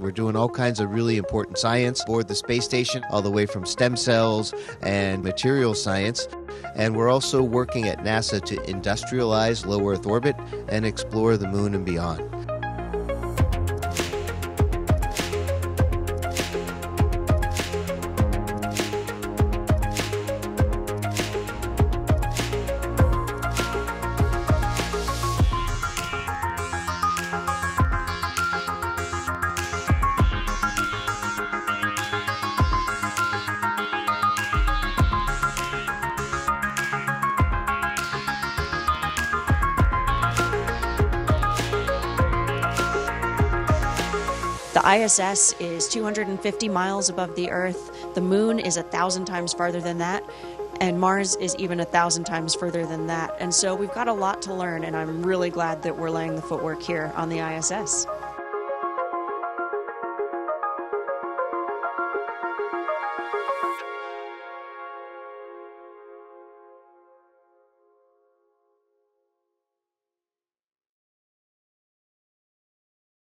We're doing all kinds of really important science aboard the space station, all the way from stem cells and material science. And we're also working at NASA to industrialize low Earth orbit and explore the moon and beyond. The ISS is 250 miles above the Earth. The moon is a thousand times farther than that. And Mars is even a thousand times further than that. And so we've got a lot to learn, and I'm really glad that we're laying the footwork here on the ISS.